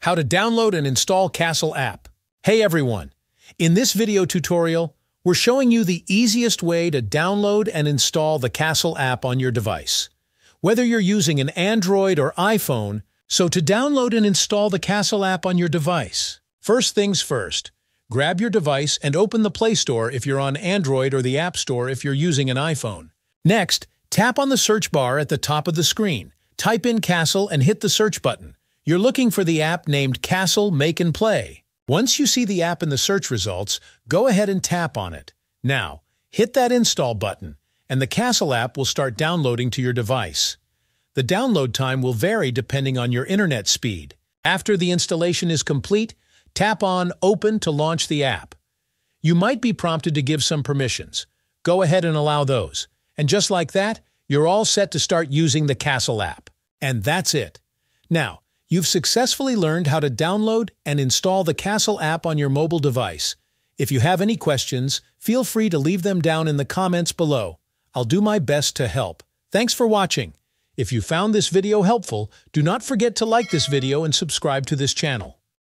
how to download and install Castle app. Hey everyone! In this video tutorial, we're showing you the easiest way to download and install the Castle app on your device. Whether you're using an Android or iPhone, so to download and install the Castle app on your device. First things first, grab your device and open the Play Store if you're on Android or the App Store if you're using an iPhone. Next, tap on the search bar at the top of the screen, type in Castle and hit the search button. You're looking for the app named Castle Make and Play. Once you see the app in the search results, go ahead and tap on it. Now, hit that install button, and the Castle app will start downloading to your device. The download time will vary depending on your internet speed. After the installation is complete, tap on Open to launch the app. You might be prompted to give some permissions. Go ahead and allow those. And just like that, you're all set to start using the Castle app. And that's it. Now, You've successfully learned how to download and install the Castle app on your mobile device. If you have any questions, feel free to leave them down in the comments below. I'll do my best to help. Thanks for watching. If you found this video helpful, do not forget to like this video and subscribe to this channel.